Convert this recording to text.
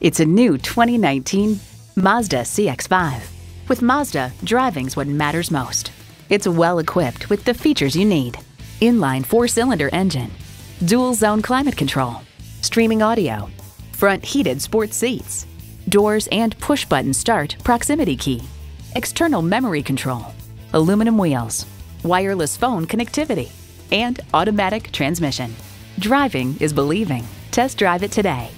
It's a new 2019 Mazda CX-5. With Mazda, driving's what matters most. It's well equipped with the features you need. Inline four-cylinder engine, dual zone climate control, streaming audio, front heated sports seats, doors and push-button start proximity key, external memory control, aluminum wheels, wireless phone connectivity, and automatic transmission. Driving is believing. Test drive it today.